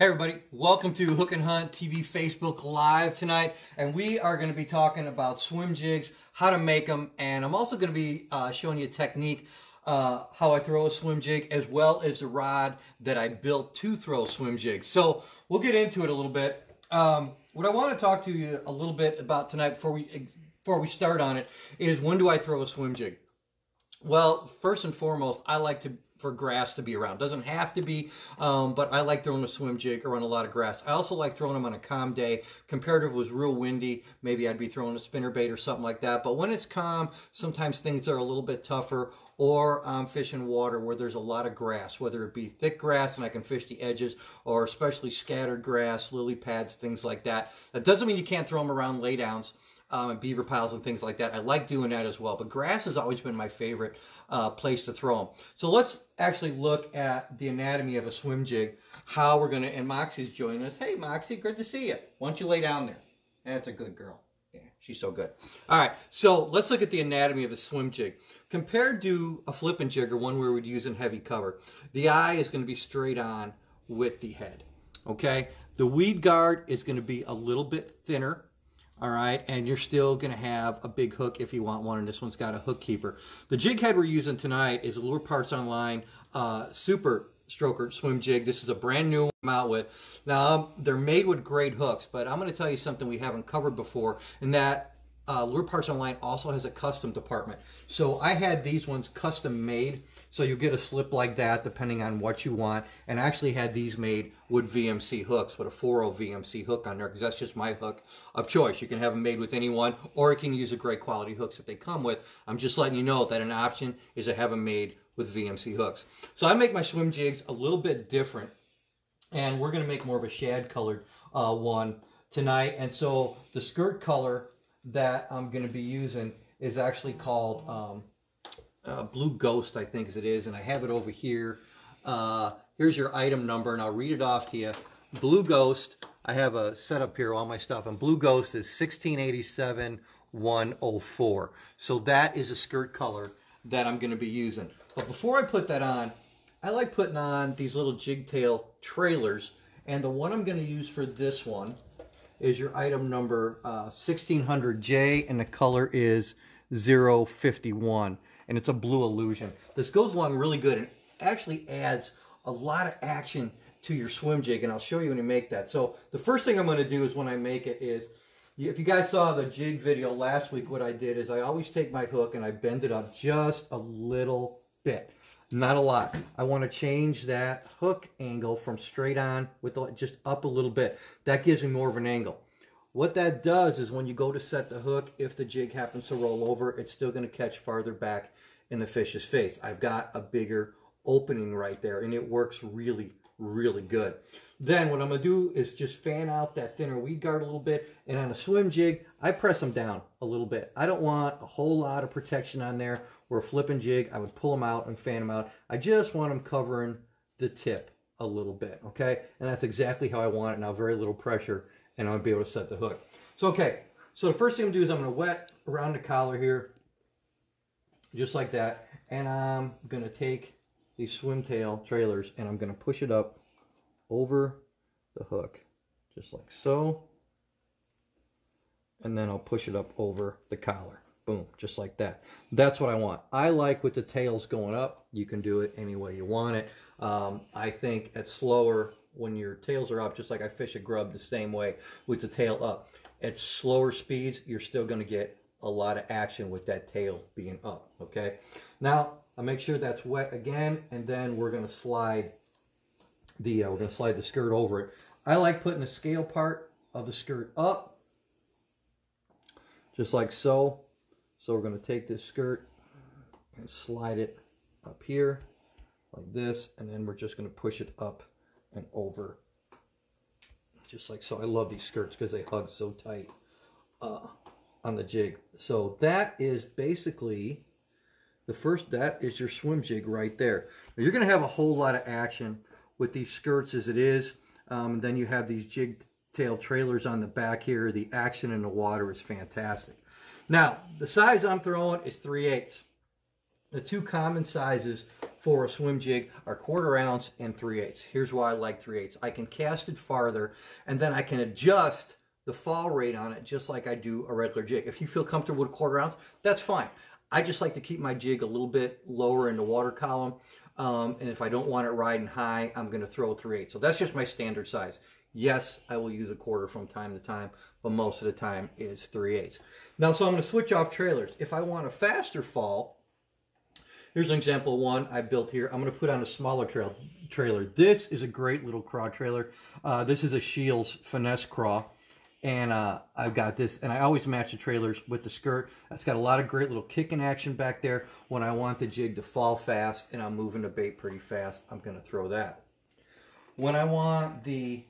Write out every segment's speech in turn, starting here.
Hey everybody, welcome to Hook and Hunt TV Facebook Live tonight, and we are going to be talking about swim jigs, how to make them, and I'm also going to be uh, showing you a technique, uh, how I throw a swim jig, as well as the rod that I built to throw swim jigs. So we'll get into it a little bit. Um, what I want to talk to you a little bit about tonight before we before we start on it is when do I throw a swim jig? Well, first and foremost, I like to for grass to be around. Doesn't have to be, um, but I like throwing a swim jig around a lot of grass. I also like throwing them on a calm day. Comparative was real windy, maybe I'd be throwing a spinner bait or something like that. But when it's calm, sometimes things are a little bit tougher. Or I'm fishing water where there's a lot of grass, whether it be thick grass and I can fish the edges, or especially scattered grass, lily pads, things like that. That doesn't mean you can't throw them around laydowns um, and beaver piles and things like that. I like doing that as well. But grass has always been my favorite uh, place to throw them. So let's actually look at the anatomy of a swim jig, how we're going to, and Moxie's joining us. Hey, Moxie, good to see you. Why don't you lay down there? That's a good girl. Yeah, she's so good. All right, so let's look at the anatomy of a swim jig. Compared to a flipping jig or one where we'd use in heavy cover, the eye is going to be straight on with the head. Okay, the weed guard is going to be a little bit thinner all right? And you're still going to have a big hook if you want one and this one's got a hook keeper. The jig head we're using tonight is lure parts online uh, super stroker swim jig. This is a brand new one I'm out with. Now um, they're made with great hooks but i'm going to tell you something we haven't covered before and that uh, lure parts online also has a custom department. So i had these ones custom made so you get a slip like that depending on what you want. And I actually had these made with VMC hooks, with a 4.0 VMC hook on there, because that's just my hook of choice. You can have them made with anyone, or you can use the great quality hooks that they come with. I'm just letting you know that an option is to have them made with VMC hooks. So I make my swim jigs a little bit different. And we're going to make more of a shad colored uh, one tonight. And so the skirt color that I'm going to be using is actually called um, uh, Blue Ghost, I think as it is, and I have it over here. Uh, here's your item number, and I'll read it off to you. Blue Ghost, I have a setup here, all my stuff, and Blue Ghost is 1687 104. So that is a skirt color that I'm going to be using. But before I put that on, I like putting on these little jigtail trailers, and the one I'm going to use for this one is your item number uh, 1600J, and the color is 051 and it's a blue illusion. This goes along really good and actually adds a lot of action to your swim jig, and I'll show you when you make that. So the first thing I'm going to do is when I make it is, if you guys saw the jig video last week, what I did is I always take my hook and I bend it up just a little bit. Not a lot. I want to change that hook angle from straight on with just up a little bit. That gives me more of an angle. What that does is when you go to set the hook, if the jig happens to roll over, it's still going to catch farther back in the fish's face. I've got a bigger opening right there, and it works really, really good. Then what I'm going to do is just fan out that thinner weed guard a little bit, and on a swim jig, I press them down a little bit. I don't want a whole lot of protection on there. Where a flipping jig, I would pull them out and fan them out. I just want them covering the tip a little bit, okay? And that's exactly how I want it now, very little pressure and I'll be able to set the hook. So, okay, so the first thing I'm to do is I'm to wet around the collar here, just like that, and I'm going to take these swim tail trailers and I'm going to push it up over the hook, just like so, and then I'll push it up over the collar. Boom, just like that. That's what I want. I like with the tails going up. You can do it any way you want it. Um, I think at slower when your tails are up, just like I fish a grub the same way with the tail up. At slower speeds, you're still going to get a lot of action with that tail being up, okay? Now, I'll make sure that's wet again, and then we're going to slide the, uh, we're going to slide the skirt over it. I like putting the scale part of the skirt up, just like so. So we're going to take this skirt and slide it up here like this, and then we're just going to push it up and over just like so. I love these skirts because they hug so tight uh, on the jig. So that is basically the first, that is your swim jig right there. Now you're going to have a whole lot of action with these skirts as it is. Um, then you have these jig tail trailers on the back here. The action in the water is fantastic. Now, the size I'm throwing is 3 eighths. The two common sizes for a swim jig are quarter ounce and three eighths. Here's why I like three eighths. I can cast it farther and then I can adjust the fall rate on it just like I do a regular jig. If you feel comfortable with quarter ounce, that's fine. I just like to keep my jig a little bit lower in the water column. Um, and if I don't want it riding high, I'm going to throw a 3 8 So that's just my standard size. Yes, I will use a quarter from time to time, but most of the time is 3 8 Now, so I'm going to switch off trailers. If I want a faster fall, here's an example one I built here. I'm going to put on a smaller trail trailer. This is a great little craw trailer. Uh, this is a Scheels Finesse Craw and uh, I've got this, and I always match the trailers with the skirt. That's got a lot of great little kicking action back there. When I want the jig to fall fast and I'm moving the bait pretty fast, I'm going to throw that. When I want the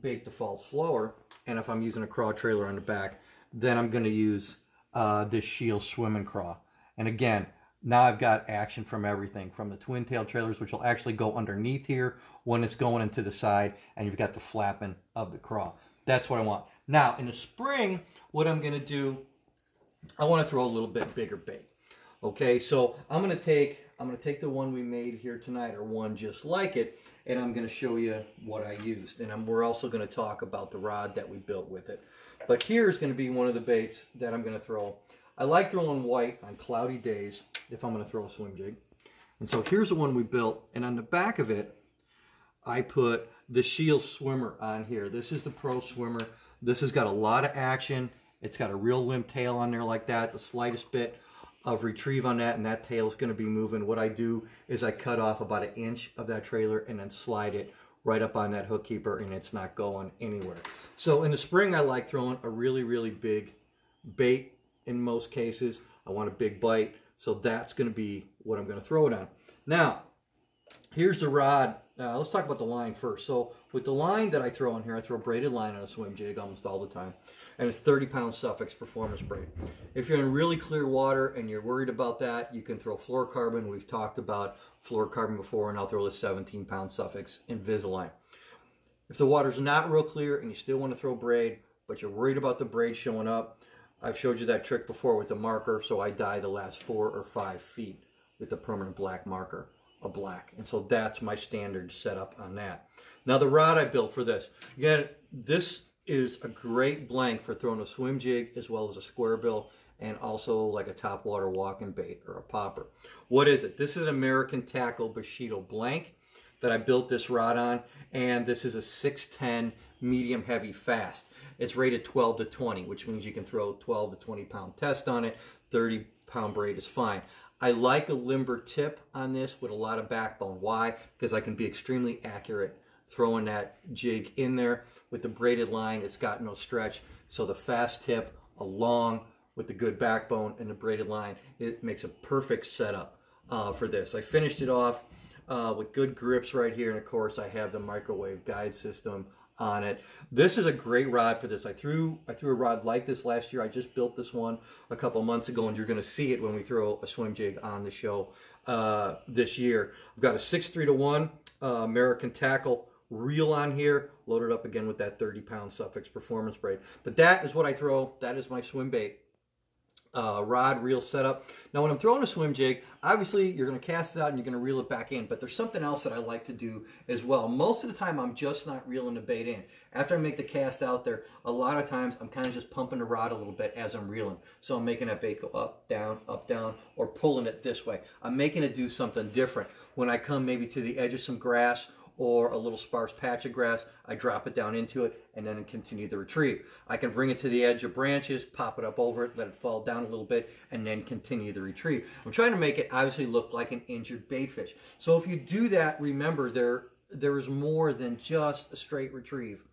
bait to fall slower, and if I'm using a craw trailer on the back, then I'm going to use uh, this Scheels Swimming Craw. And again, now I've got action from everything, from the twin tail trailers, which will actually go underneath here when it's going into the side, and you've got the flapping of the craw. That's what I want. Now, in the spring, what I'm going to do, I want to throw a little bit bigger bait. Okay, so I'm going to take I'm going to take the one we made here tonight, or one just like it, and I'm going to show you what I used. And I'm, we're also going to talk about the rod that we built with it. But here's going to be one of the baits that I'm going to throw. I like throwing white on cloudy days if I'm going to throw a swim jig. And so here's the one we built, and on the back of it, I put the Shield Swimmer on here. This is the Pro Swimmer. This has got a lot of action. It's got a real limp tail on there like that. The slightest bit of retrieve on that and that tail is going to be moving. What I do is I cut off about an inch of that trailer and then slide it right up on that hook keeper and it's not going anywhere. So in the spring I like throwing a really, really big bait in most cases. I want a big bite. So that's going to be what I'm going to throw it on. Now, here's the rod uh, let's talk about the line first. So with the line that I throw in here, I throw braided line on a swim jig almost all the time. And it's 30 pound Sufix Performance Braid. If you're in really clear water and you're worried about that, you can throw fluorocarbon. We've talked about fluorocarbon before, and I'll throw the 17 pound Sufix Invisiline. If the water's not real clear and you still want to throw braid, but you're worried about the braid showing up, I've showed you that trick before with the marker, so I dye the last four or five feet with the permanent black marker a black. And so that's my standard setup on that. Now the rod I built for this. Again, this is a great blank for throwing a swim jig as well as a square bill and also like a top water walking bait or a popper. What is it? This is an American Tackle Bushido blank that I built this rod on and this is a 610 medium heavy fast. It's rated 12 to 20 which means you can throw 12 to 20 pound test on it. 30 pound braid is fine. I like a limber tip on this with a lot of backbone. Why? Because I can be extremely accurate throwing that jig in there. With the braided line, it's got no stretch. So the fast tip along with the good backbone and the braided line, it makes a perfect setup uh, for this. I finished it off uh, with good grips right here. And of course, I have the microwave guide system on it. This is a great rod for this. I threw I threw a rod like this last year. I just built this one a couple months ago, and you're going to see it when we throw a swim jig on the show uh, this year. I've got a 6 3 to 1 uh, American Tackle reel on here, loaded up again with that 30 pound Sufix Performance Braid. But that is what I throw. That is my swim bait uh, rod reel setup. Now when I'm throwing a swim jig, obviously you're going to cast it out and you're going to reel it back in, but there's something else that I like to do as well. Most of the time I'm just not reeling the bait in. After I make the cast out there, a lot of times I'm kind of just pumping the rod a little bit as I'm reeling. So I'm making that bait go up, down, up, down, or pulling it this way. I'm making it do something different. When I come maybe to the edge of some grass or a little sparse patch of grass, I drop it down into it and then continue the retrieve. I can bring it to the edge of branches, pop it up over it, let it fall down a little bit, and then continue the retrieve. I'm trying to make it obviously look like an injured baitfish. So if you do that, remember there there is more than just a straight retrieve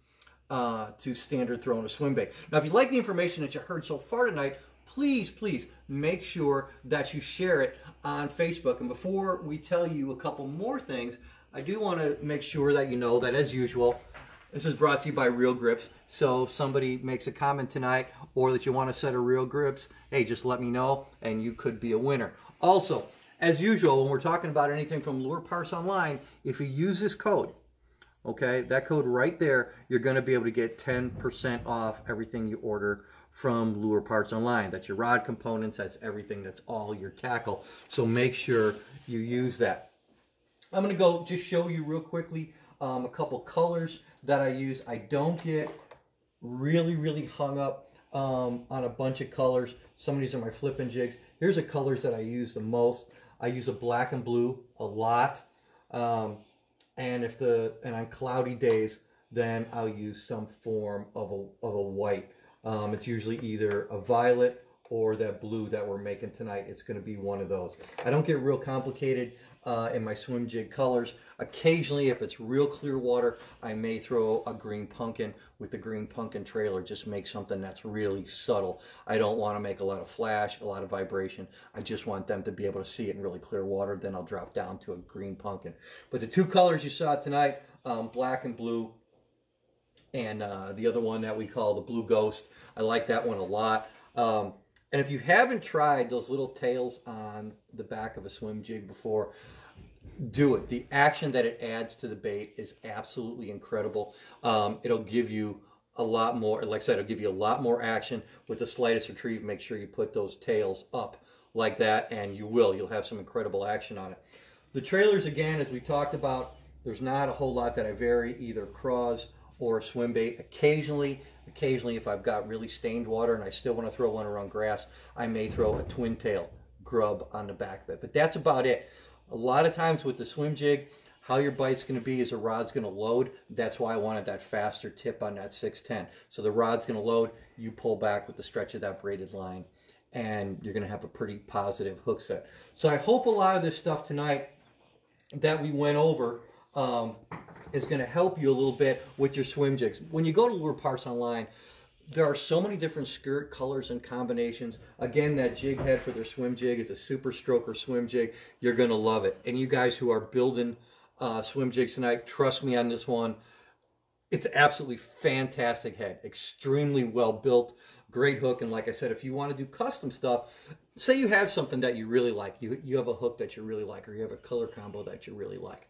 uh, to standard throw a swim bait. Now, if you like the information that you heard so far tonight, please, please make sure that you share it on Facebook. And before we tell you a couple more things, I do want to make sure that you know that, as usual, this is brought to you by Reel Grips. So if somebody makes a comment tonight or that you want a set of Reel Grips, hey, just let me know and you could be a winner. Also, as usual, when we're talking about anything from Lure Parts Online, if you use this code, okay, that code right there, you're going to be able to get 10% off everything you order from Lure Parts Online. That's your rod components, that's everything, that's all your tackle. So make sure you use that. I'm going to go just show you real quickly um, a couple colors that I use. I don't get really, really hung up um, on a bunch of colors. Some of these are my flipping jigs. Here's the colors that I use the most. I use a black and blue a lot. Um, and if the and on cloudy days, then I'll use some form of a, of a white. Um, it's usually either a violet or that blue that we're making tonight. It's going to be one of those. I don't get real complicated uh, in my swim jig colors. Occasionally, if it's real clear water, I may throw a green pumpkin with the green pumpkin trailer. Just make something that's really subtle. I don't want to make a lot of flash, a lot of vibration. I just want them to be able to see it in really clear water. Then I'll drop down to a green pumpkin. But the two colors you saw tonight, um, black and blue, and uh, the other one that we call the Blue Ghost. I like that one a lot. Um, and if you haven't tried those little tails on the back of a swim jig before, do it. The action that it adds to the bait is absolutely incredible. Um, it'll give you a lot more, like I said, it'll give you a lot more action with the slightest retrieve. Make sure you put those tails up like that, and you will. You'll have some incredible action on it. The trailers, again, as we talked about, there's not a whole lot that I vary, either craws or swim bait. Occasionally, occasionally if I've got really stained water and I still want to throw one around grass, I may throw a twin tail grub on the back of it. But that's about it. A lot of times with the swim jig, how your bite's going to be is the rod's going to load. That's why I wanted that faster tip on that 610. So the rod's going to load, you pull back with the stretch of that braided line, and you're going to have a pretty positive hook set. So I hope a lot of this stuff tonight that we went over um, is going to help you a little bit with your swim jigs. When you go to Lure Parts Online, there are so many different skirt colors and combinations. Again, that jig head for their swim jig is a super stroker swim jig. You're going to love it. And you guys who are building uh, swim jigs tonight, trust me on this one. It's absolutely fantastic head. Extremely well built. Great hook. And like I said, if you want to do custom stuff, say you have something that you really like. You, you have a hook that you really like or you have a color combo that you really like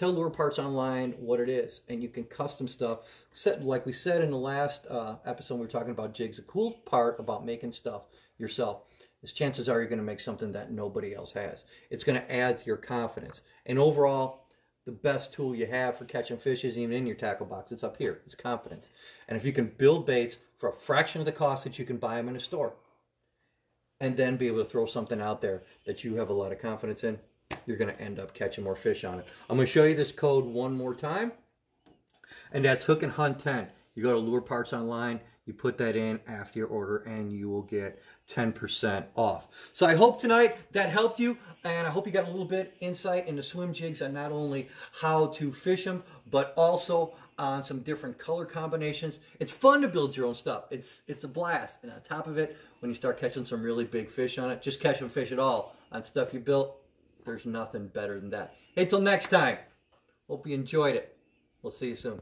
tell Lure Parts Online what it is, and you can custom stuff. Set, like we said in the last uh, episode, we were talking about jigs. The cool part about making stuff yourself is chances are you're going to make something that nobody else has. It's going to add to your confidence. And overall, the best tool you have for catching fish isn't even in your tackle box. It's up here. It's confidence. And if you can build baits for a fraction of the cost that you can buy them in a store, and then be able to throw something out there that you have a lot of confidence in, you're going to end up catching more fish on it. I'm going to show you this code one more time, and that's Hook and Hunt 10. You go to Lure Parts Online, you put that in after your order, and you will get 10% off. So I hope tonight that helped you, and I hope you got a little bit insight into swim jigs and not only how to fish them, but also on some different color combinations. It's fun to build your own stuff. It's it's a blast. And on top of it, when you start catching some really big fish on it, just catching fish at all on stuff you built, there's nothing better than that. Till next time. Hope you enjoyed it. We'll see you soon.